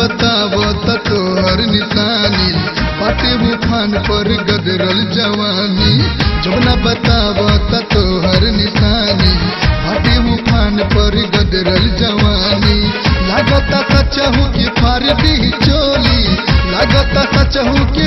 बताबो तो तोहर निशानी। पाटे बुफान पर गदरल जवानी। जोना बतावो त तोहर निशानी। पाटे बुफान पर गदरल जवानी। लागता सचहू की फार दी चोली। लागता सचहू की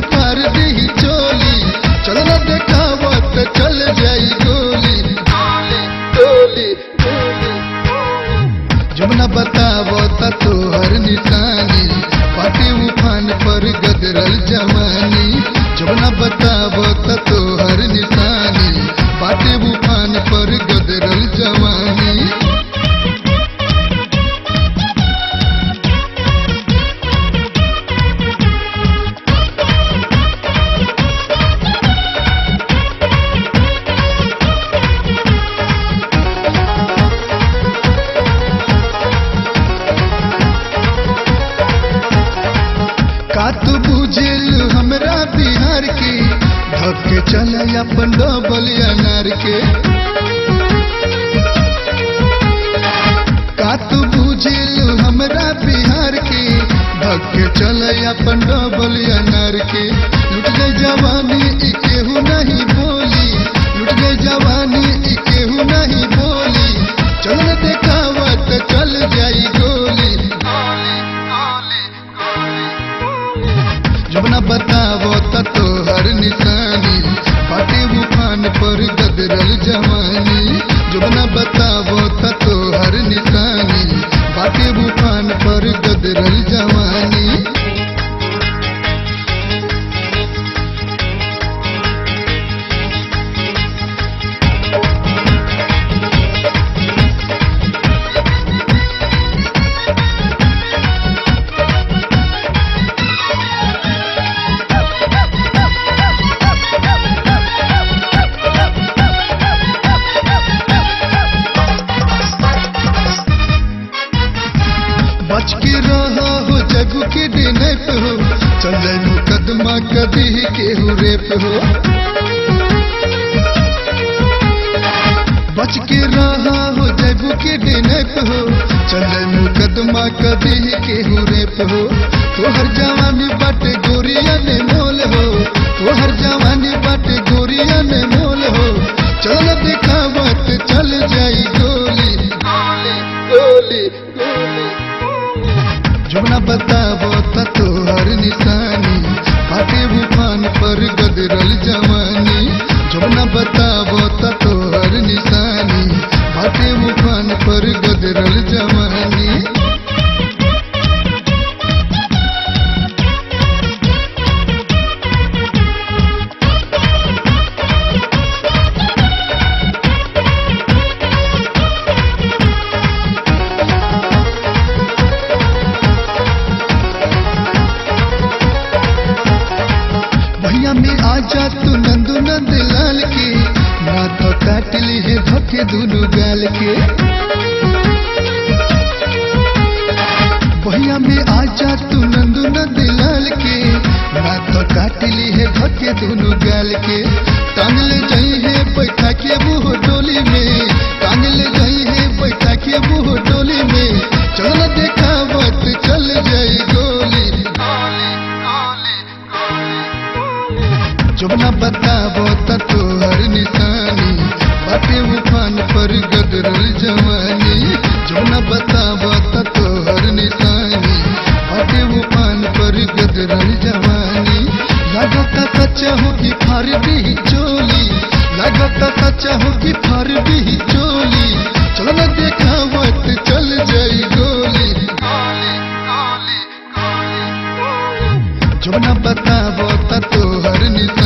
चल अपन बलिया नार के का तू बुझेल हमरा बिहार के धक्के चल पंडो बलिया नार के लुट गई जवानी केहू नहीं चल जाए मुकदमा कभी केहू रेप हो। बच के रहा हो, जग के देने हो। चल जाए मुकदमा कभी केहू रेप हो। तोहर जवानी बाटे गोरिया ने मोल हो। तोहर जवानी बाटे गोरिया ने मोल हो। चल दिखावत चल जाई गोली। गोली गोली जमुना बतावो गदरल जवानी जमुना बतावो त भैया में आजा तू नंदू नंद लाल के। ना तो काट ली है धोखे दोनों गाल के। भैया में आजा तू नंदू नंद लाल के। ना तो काट ली है धोखे दोनों गाल के। जमुना बतावो त तोहर निशानी। बाटे उफान पर गदरल जवानी। जमुना बतावो त तोहर निशानी। उफान पर जवानी। लागता हो कि फार भी चोली। लागता सच्चा हो कि फार भी चोली। चल न देखावत चल जाई गोली। जमुना बतावो त तोहर निशानी।